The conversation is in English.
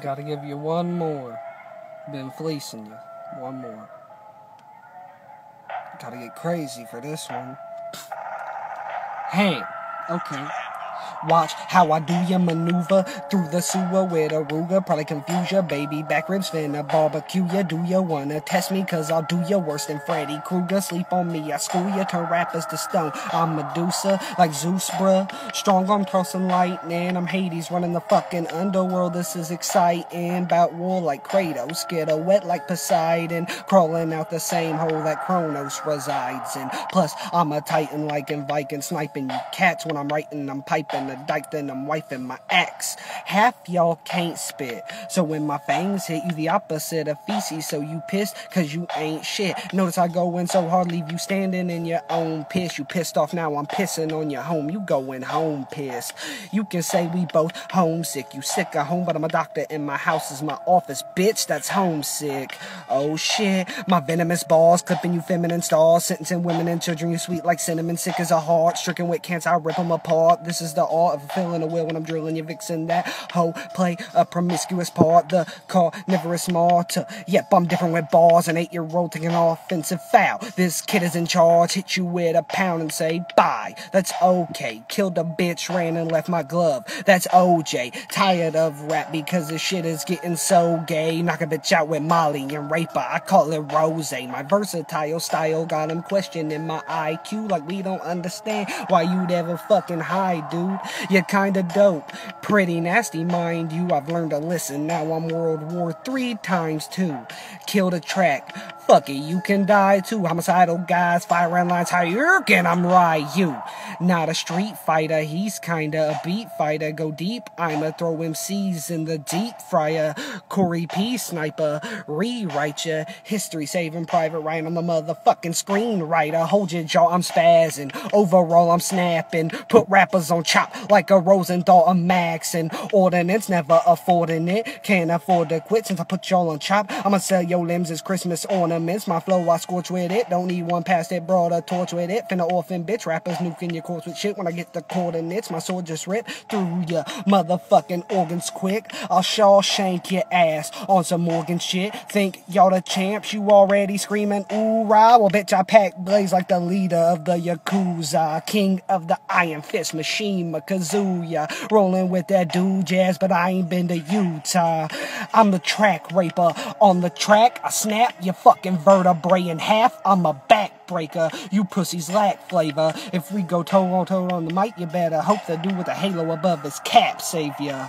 Gotta give you one more. Been fleecing you. One more. Gotta get crazy for this one. Hey, okay. Watch how I do your maneuver through the sewer with a Ruger. Probably confuse your baby back ribs finna barbecue ya. Do you wanna test me? Cause I'll do you worse than Freddy Krueger. Sleep on me, I school ya, turn rappers to stone. I'm Medusa, like Zeus, bruh. Strong arm tossing lightning. I'm Hades running the fucking underworld. This is exciting. Bout war like Kratos. Get a wet like Poseidon. Crawling out the same hole that Kronos resides in. Plus, I'm a titan like in Viking. Sniping you cats when I'm writing, I'm piping the dyke, then I'm wifing my ex. Half y'all can't spit. So when my fangs hit you, the opposite of feces. So you pissed, cause you ain't shit. Notice I go in so hard, leave you standing in your own piss. You pissed off now, I'm pissing on your home. You going home pissed. You can say we both homesick. You sick of home, but I'm a doctor and my house is my office. Bitch, that's homesick. Oh shit. My venomous balls clipping you feminine stars. Sentencing women and children you sweet like cinnamon. Sick as a heart. Stricken with cancer, I rip them apart. This is the art of fulfilling a will when I'm drilling you vixen that hoe play a promiscuous part the carnivorous martyr. yep I'm different with bars an eight year old taking offensive foul. This kid is in charge hit you with a pound and say bye. That's okay. Killed a bitch ran and left my glove. That's OJ tired of rap because this shit is getting so gay. Knock a bitch out with Molly and raper. I call it Rose. My versatile style got him questioning my IQ like we don't understand why you'd ever fucking hide dude you're kinda dope. Pretty nasty, mind you. I've learned to listen. Now I'm World War Three times two. Killed a track. Fuck it, you can die too. Homicidal guys, fire around lines, Hadouken I'm Ryu. Not a street fighter, he's kinda a beat fighter. Go deep, I'ma throw MCs in the deep fryer. Corey P. Sniper, rewrite ya. History saving Private Ryan, I'm the motherfucking screenwriter. Hold your jaw, I'm spazzing. Overall, I'm snapping. Put rappers on chop like a Rosenthal, a Max, and ordinance. Never affording it. Can't afford to quit since I put y'all on chop. I'ma sell your limbs as Christmas ornaments. My flow, I scorch with it. Don't need one past it, brought a torch with it. Finna orphan bitch rappers nuking your course with shit. When I get the coordinates, my sword just rip through your motherfucking organs quick. I'll Shawshank your ass on some Morgan shit. Think y'all the champs? You already screaming ooh rah? Well, bitch, I pack blaze like the leader of the Yakuza, king of the Iron Fist machine, Kazuya. Rolling with that dude jazz, but I ain't been to Utah. I'm the track raper. On the track, I snap your fucking vertebrae in half. I'm a backbreaker. You pussies lack flavor. If we go toe on toe on the mic, you better hope the dude with the halo above his cap save ya.